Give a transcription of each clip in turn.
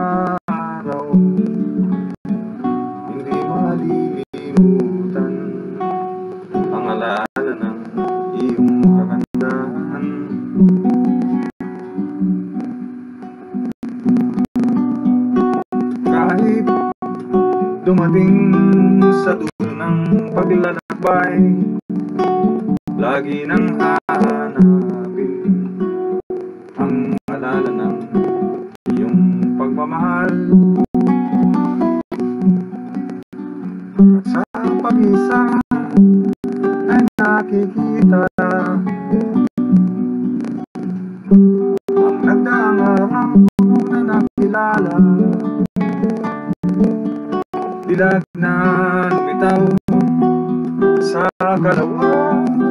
mga araw. Hindi malilimutan Ang alaala ng iyong dumating sa dulo ng paglalakbay Lagi nang hahanapin nakikita. Ang nagdaang araw na nakilala. Dilag na lumitaw sa kalawakan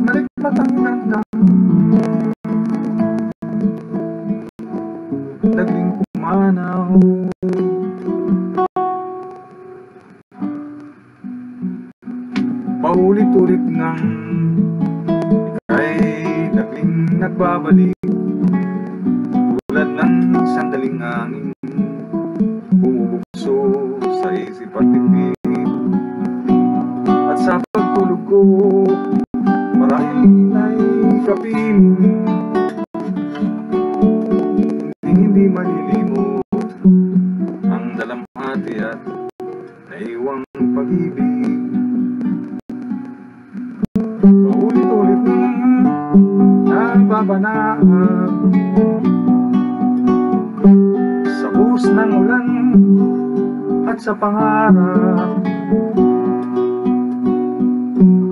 Malikmatang ng Nagling Nang Ika'y nagling nagbabalik. Tulad ng sandaling hangin Bumubugso sa isip at bibig At sa pagtulog ko Marahil ay kapiling Hindi hindi malilimot Ang dalamhati at nababanaan Sa bus ng ulan at sa pangarap?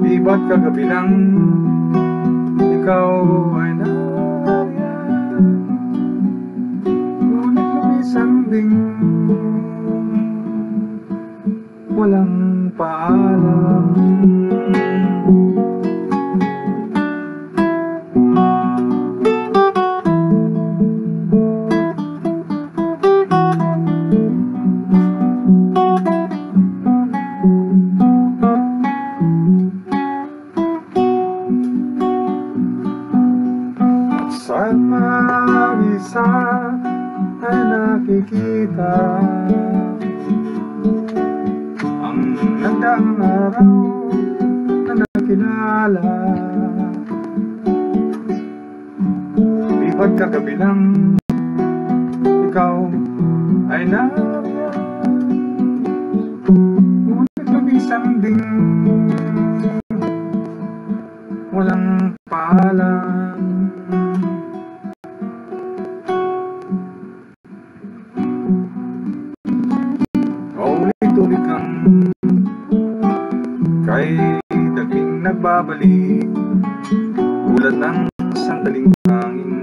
Di ba't kagabi lang ikaw ay nariyan? Ngunit lumisan ding walang paalam Sa mag-isa ay nakikita. Ang nagdaang araw na nakilala. Di ba't kagabi lang ikaw ay nariyan Ngunit lumisan ding walang paalam nagbabalik. Tulad ng sandaling hangin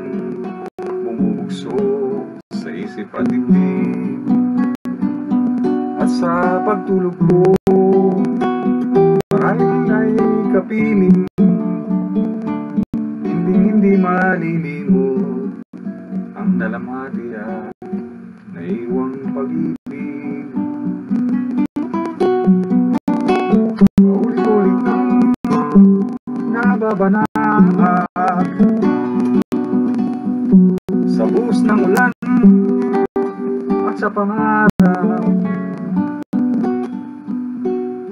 Bumubugso sa isip at dibdib. At sa pagtulog ko Marahil ay kapiling Hindi hindi malilimot Ang dalamhati at nababanat Sa bus ng ulan at sa pangarap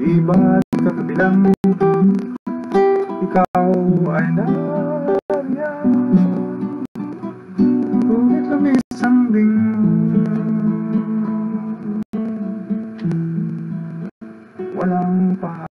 Di kabilang ikaw ay nariyan? Ngunit lumis ang dingin walang pa